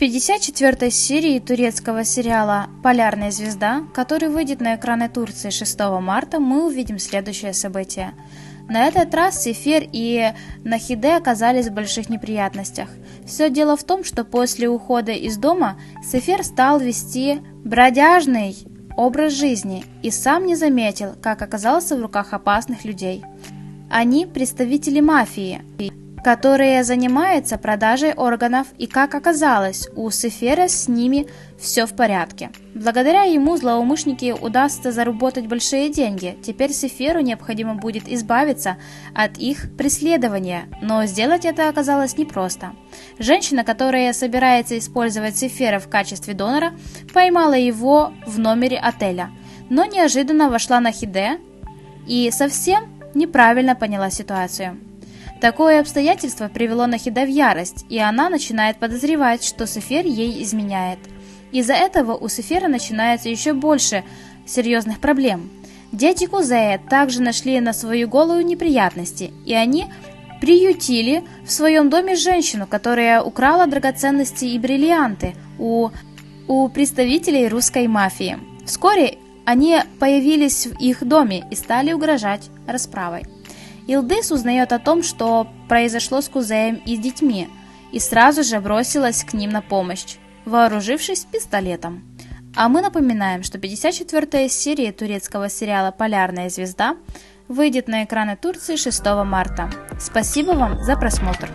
54 серии турецкого сериала «Полярная звезда», который выйдет на экраны Турции 6 марта, мы увидим следующее событие. На этот раз Сефир и Нахиде оказались в больших неприятностях. Все дело в том, что после ухода из дома Сефир стал вести бродяжный образ жизни и сам не заметил, как оказался в руках опасных людей. Они представители мафии, которые занимаются продажей органов, и как оказалось, у Сефера с ними все в порядке. Благодаря ему злоумышленники удастся заработать большие деньги. Теперь Сеферу необходимо будет избавиться от их преследования, но сделать это оказалось непросто. Женщина, которая собирается использовать Сефера в качестве донора, поймала его в номере отеля, но неожиданно вошла на Хиде и совсем неправильно поняла ситуацию. Такое обстоятельство привело Нахида в ярость, и она начинает подозревать, что Сефер ей изменяет. Из-за этого у Сефера начинается еще больше серьезных проблем. Дети Кузея также нашли на свою голову неприятности, и они приютили в своем доме женщину, которая украла драгоценности и бриллианты у, у представителей русской мафии. Вскоре они появились в их доме и стали угрожать расправой. Илдыс узнает о том, что произошло с Кузеем и с детьми, и сразу же бросилась к ним на помощь, вооружившись пистолетом. А мы напоминаем, что 54-я серия турецкого сериала «Полярная звезда» выйдет на экраны Турции 6 марта. Спасибо вам за просмотр!